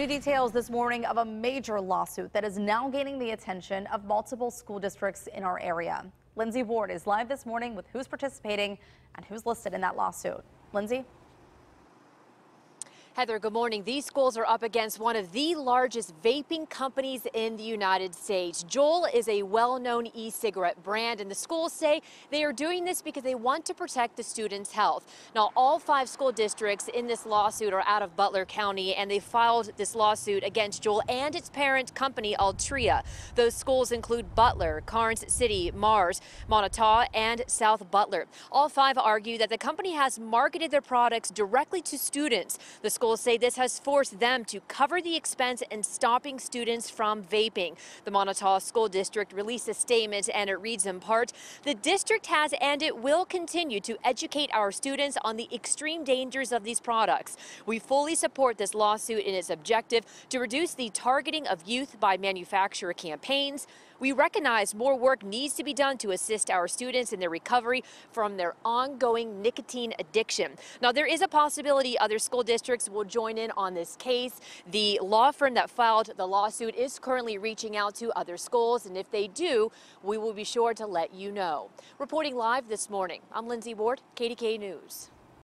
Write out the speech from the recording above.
New details this morning of a major lawsuit that is now gaining the attention of multiple school districts in our area. Lindsay Ward is live this morning with who's participating and who's listed in that lawsuit. Lindsay? Heather, good morning. These schools are up against one of the largest vaping companies in the United States. Juul is a well-known e-cigarette brand, and the schools say they are doing this because they want to protect the students' health. Now, all five school districts in this lawsuit are out of Butler County, and they filed this lawsuit against Juul and its parent company, Altria. Those schools include Butler, Karns City, Mars, Moniteau, and South Butler. All five argue that the company has marketed their products directly to students. The schools say this has forced them to cover the expense in stopping students from vaping. The Moniteau School District released a statement and it reads in part, the district has and it will continue to educate our students on the extreme dangers of these products. We fully support this lawsuit in its objective to reduce the targeting of youth by manufacturer campaigns. We recognize more work needs to be done to assist our students in their recovery from their ongoing nicotine addiction. Now, there is a possibility other school districts will join in on this case. The law firm that filed the lawsuit is currently reaching out to other schools, and if they do, we will be sure to let you know. Reporting live this morning, I'm Lindsay Ward, KDKA News.